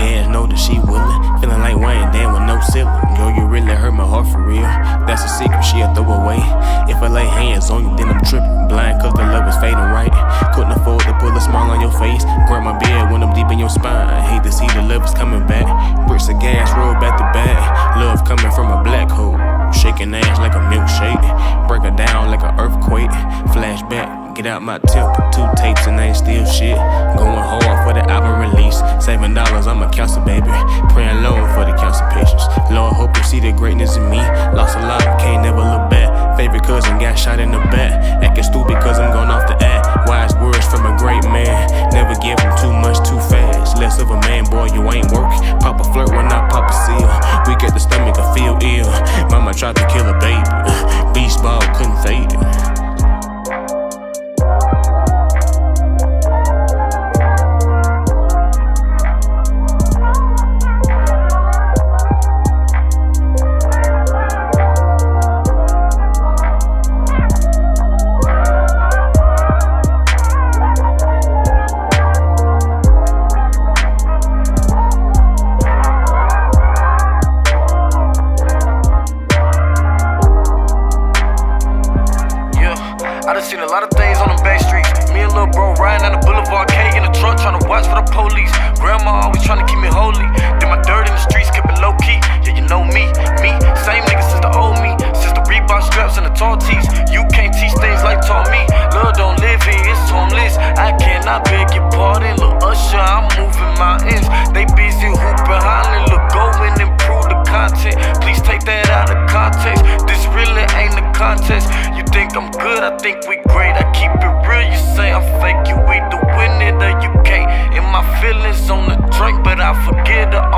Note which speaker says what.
Speaker 1: gas, know that she willing. Feeling like Wayne, damn with no ceiling. Girl, you really hurt my heart for real. That's a secret, she a throw away. If I lay hands on you, then I'm tripping. Blind cause the love is fading right. Couldn't afford to pull a smile on your face. Grab my beard when I'm deep in your spine. Hate to see the love is coming back. Bricks of gas roll back to back. Love coming from a black hole. Shaking ass like a milkshake. Break her down like an earthquake. Flashback get out my tip. Two tapes and ain't still shit. Going hard for the album release. Saving dollars, I'm a cancer baby. Praying low for the cancer patients. Lord, hope you see the greatness in me. Lost a lot, can't never look back. Favorite cousin got shot in the back. Acting stupid cause I'm going off the act. Wise words from a great man. Never give him too much too fast. Less of a man, boy, you ain't work. Pop a flirt when I pop a seal. We get the stomach, I feel ill. Mama tried to kill a
Speaker 2: seen a lot of things on the back streets. Me and little bro riding down the boulevard, K in the truck, trying to watch for the police. Grandma always think we great. I keep it real, you say I'm fake. You either win it or you can't. And my feelings on the drink, but I forget it